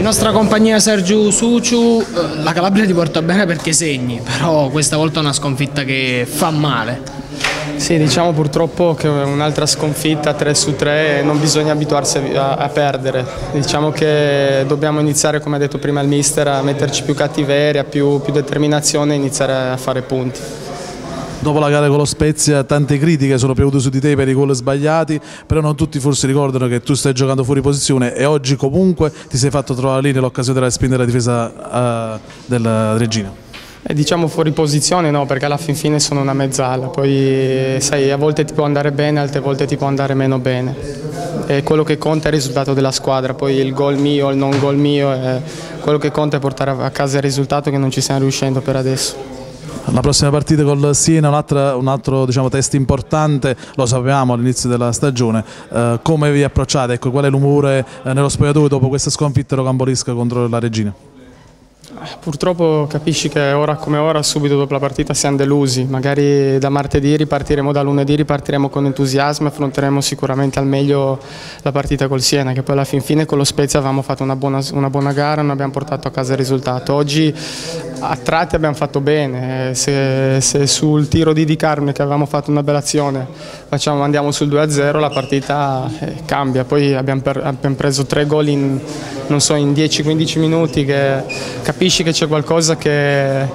Nostra compagnia Sergio Suciu, eh, la Calabria ti porta bene perché segni, però questa volta è una sconfitta che fa male. Sì, diciamo purtroppo che un'altra sconfitta 3 su 3 non bisogna abituarsi a, a, perdere. Diciamo che dobbiamo iniziare, come ha detto prima il mister, a metterci più cattiveria, più, più determinazione e iniziare a fare punti. Dopo la gara con lo Spezia tante critiche sono piovute su di te per i gol sbagliati, però non tutti forse ricordano che tu stai giocando fuori posizione e oggi comunque ti sei fatto trovare lì nell'occasione della spinta della difesa uh, del Regina. Eh, diciamo fuori posizione no, perché alla fin fine sono una mezzala, poi sai, a volte ti può andare bene, altre volte ti può andare meno bene. E quello che conta è il risultato della squadra, poi il gol mio, il non gol mio, eh, quello che conta è portare a casa il risultato che non ci stiamo riuscendo per adesso. La prossima partita con Siena, un, un altro diciamo, test importante, lo sapevamo all'inizio della stagione, eh, come vi approcciate? Ecco, qual è l'umore eh, nello spogliatoio dopo questa sconfitta rocambolesca contro la Regina? Purtroppo capisci che ora come ora, subito dopo la partita, siamo delusi. Magari da martedì ripartiremo, da lunedì ripartiremo con entusiasmo e affronteremo sicuramente al meglio la partita col Siena, che poi alla fin fine con lo Spezia avevamo fatto una buona, una buona gara e non abbiamo portato a casa il risultato. Oggi a tratti abbiamo fatto bene, se, se sul tiro di Di Carmine che avevamo fatto una bella azione facciamo, andiamo sul 2-0 la partita eh, cambia, poi abbiamo, per, abbiamo preso tre gol in, so, in 10-15 minuti che capisci che c'è qualcosa che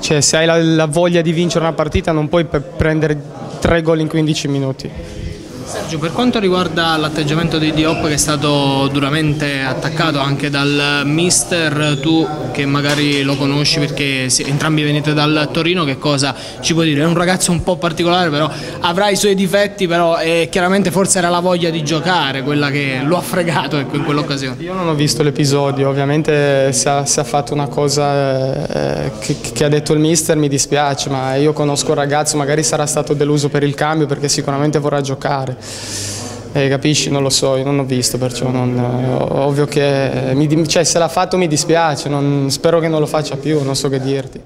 cioè, se hai la, la, voglia di vincere una partita non puoi prendere tre gol in 15 minuti. Sergio, per quanto riguarda l'atteggiamento di Diop che è stato duramente attaccato anche dal mister, tu che magari lo conosci perché entrambi venite dal Torino, che cosa ci puoi dire? È un ragazzo un po' particolare, però avrà i suoi difetti, però chiaramente forse era la voglia di giocare quella che lo ha fregato ecco, in quell'occasione. Io non ho visto l'episodio, ovviamente se ha, se ha, fatto una cosa eh, che, che ha detto il mister mi dispiace, ma io conosco il ragazzo, magari sarà stato deluso per il cambio perché sicuramente vorrà giocare. Eh, capisci? Non lo so, io non ho visto, perciò non, eh, ovvio che mi, cioè, se l'ha fatto mi dispiace, non, spero che non lo faccia più, non so che dirti.